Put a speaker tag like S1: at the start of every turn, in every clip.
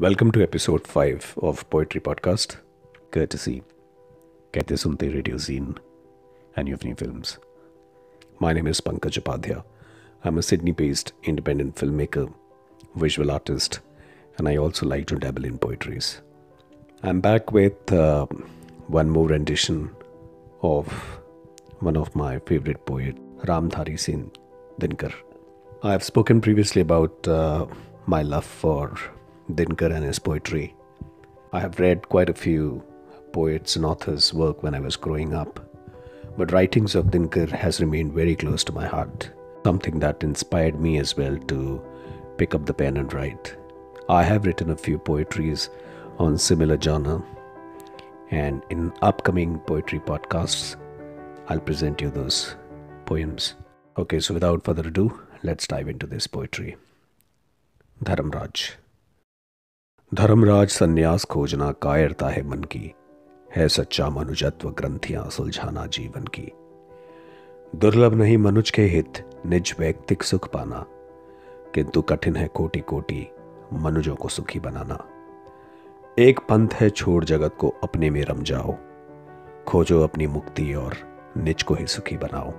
S1: Welcome to episode five of poetry podcast courtesy कहते सुनते radio जीन and यूवनी film my name is Pankaj Upadhyay I am a Sydney based independent film maker visual artist and I also like to dabble in poetries. I'm back with uh, one more rendition of one of my favorite poet, Ramthari Singh Dinkar. I have spoken previously about uh, my love for Dinkar and his poetry. I have read quite a few poets and authors' work when I was growing up, but writings of Dinkar has remained very close to my heart, something that inspired me as well to pick up the pen and write. I have written a few poetries on similar genre, and in upcoming poetry podcasts, I'll present you those poems. Okay, so without further ado, let's dive into this poetry. Dharamraj. Dharamraj संन्यास खोजना कायरता है मन की, है सच्चा मनुजत्व ग्रंथियाँ सुलझाना जीवन की। दुर्लभ नहीं मनुज के हित, निज वैयक्तिक सुख पाना किंतु कठिन है कोटि कोटि मनुजों को सुखी बनाना। एक पंथ है छोड़ जगत को अपने में रम जाओ खोजो अपनी मुक्ति और निज को ही सुखी बनाओ।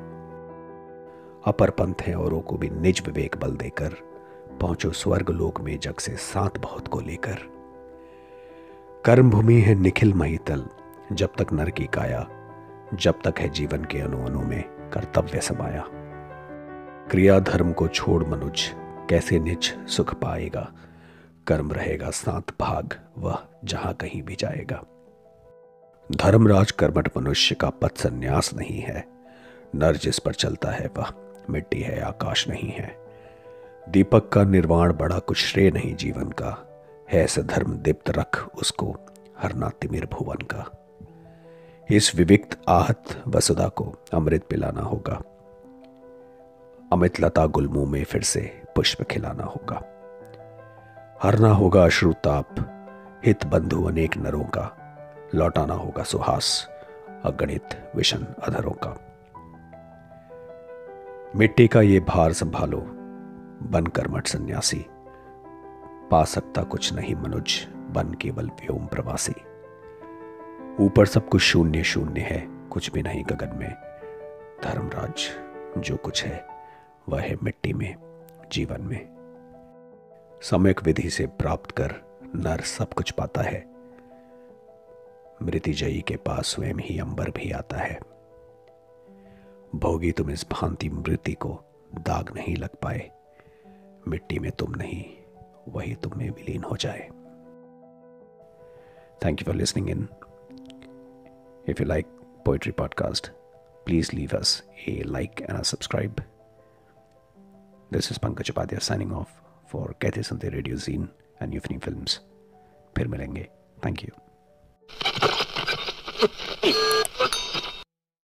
S1: अपर पंथ है औरों को भी निज विवेक बल देकर पहुंचो स्वर्ग लोक में जग से सात बहुत को लेकर। कर्म भूमि है निखिल महितल, जब तक नर की काया, जब तक है जीवन के अनु अनु में कर्तव्य समाया। क्रिया धर्म को छोड़ मनुज, कैसे निज सुख पाएगा? कर्म रहेगा सात भाग, वह जहाँ कहीं भी जाएगा। धर्मराज कर्मठ मनुष्य का पथ संन्यास नहीं है। नर जिस पर चलता है, वह मिट्टी है, आकाश नहीं है। दीपक का निर्वाण बड़ा कुछ श्रेय नहीं जीवन का। है ऐसे धर्म दीप्त रख उसको हरना तिमिर भुवन का। इस विविक्त आहत वसुधा को अमृत पिलाना होगा। अमित लता गुलमू में फिर से पुष्प खिलाना होगा। हरना होगा अश्रुताप हित बंधु अनेक नरों का। लौटाना होगा सुहास, अगणित विषण अधरों का। मिट्टी का ये भार संभालो बनकर मठ सन्यासी। पा सकता कुछ नहीं मनुज, बन केवल व्योम प्रवासी। ऊपर सब कुछ शून्य शून्य है, कुछ भी नहीं गगन में। धर्मराज, जो कुछ है, वह है मिट्टी में, जीवन में। समयक विधि से प्राप्त कर नर सब कुछ पाता है। मृतिजयी के पास स्वयं ही अंबर भी आता है। भोगी तुम इस भांति मृति को दाग नहीं लग पाए। मिट्टी में तुम नहीं, वही तुम में विलीन हो जाए। Thank you for listening in if you like poetry podcast please leave us a like and subscribe this is Pankaj Upadhyay signing off for कहते सुनते रेडियो जीन एंड यूफनी फिल्म्स फिर मिलेंगे। Thank you